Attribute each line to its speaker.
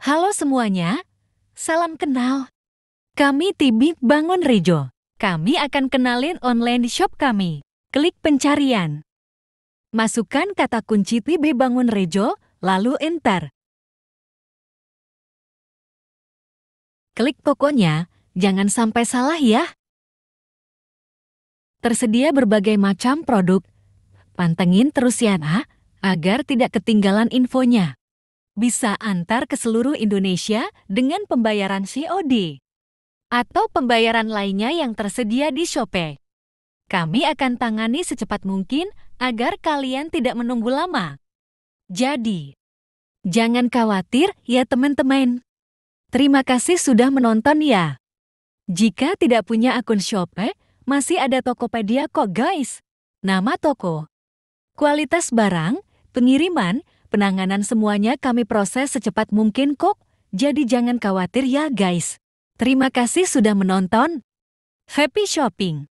Speaker 1: Halo semuanya, salam kenal. Kami Tibi Bangun Rejo. Kami akan kenalin online shop kami. Klik pencarian. Masukkan kata kunci Tibi Bangun Rejo, lalu enter. Klik pokoknya, jangan sampai salah ya. Tersedia berbagai macam produk. Pantengin terus ya, agar tidak ketinggalan infonya bisa antar ke seluruh Indonesia dengan pembayaran COD atau pembayaran lainnya yang tersedia di Shopee. Kami akan tangani secepat mungkin agar kalian tidak menunggu lama. Jadi, jangan khawatir ya teman-teman. Terima kasih sudah menonton ya. Jika tidak punya akun Shopee, masih ada Tokopedia kok guys. Nama toko, kualitas barang, pengiriman, Penanganan semuanya kami proses secepat mungkin kok, jadi jangan khawatir ya guys. Terima kasih sudah menonton. Happy shopping!